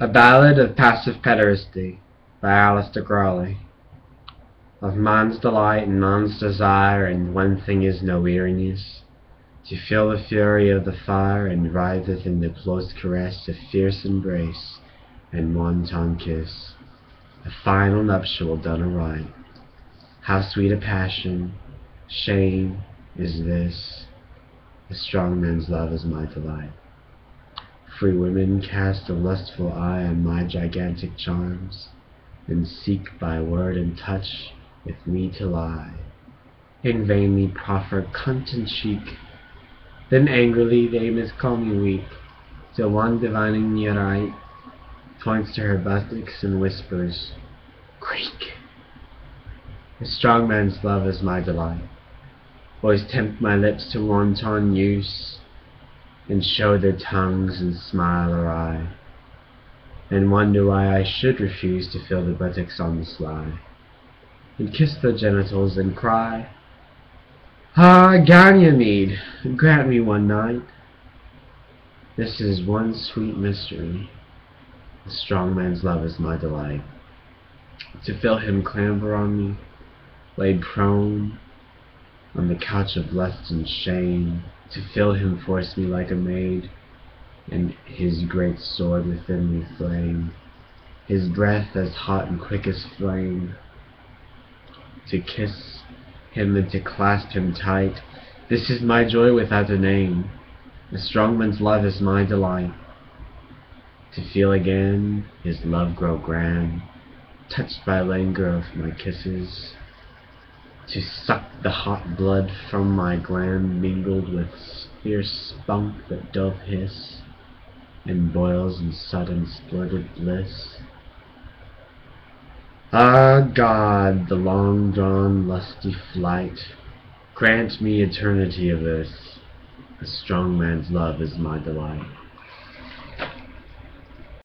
A Ballad of Passive Pederasty by Aleister Crowley Of man's delight and man's desire in one thing is no weariness, To feel the fury of the fire and writheth in the close caress Of fierce embrace and wanton kiss, A final nuptial done aright. How sweet a passion, shame, is this! A strong man's love is my delight. Free women cast a lustful eye on my gigantic charms, And seek by word and touch with me to lie, And vainly proffer cunt and cheek; Then angrily they miscall me weak, Till one divining me aright, Points to her buttocks and whispers, "Greek!" A strong man's love is my delight. Boys tempt my lips to wanton use and show their tongues and smile awry, And wonder why I should refuse to feel the buttocks on the sly, And kiss the genitals and cry, Ah, Ganymede, grant me one night! This is one sweet mystery, The strong man's love is my delight. To feel him clamber on me, laid prone on the couch of lust and shame, to feel him force me like a maid, and his great sword within me flame, his breath as hot and quick as flame, to kiss him and to clasp him tight, this is my joy without a name, a strong man's love is my delight, to feel again his love grow grand, touched by languor of my kisses, to suck the hot blood from my gland mingled with fierce spunk that doth hiss and boils in sudden splurted bliss. Ah God, the long drawn lusty flight, grant me eternity of this, a strong man's love is my delight.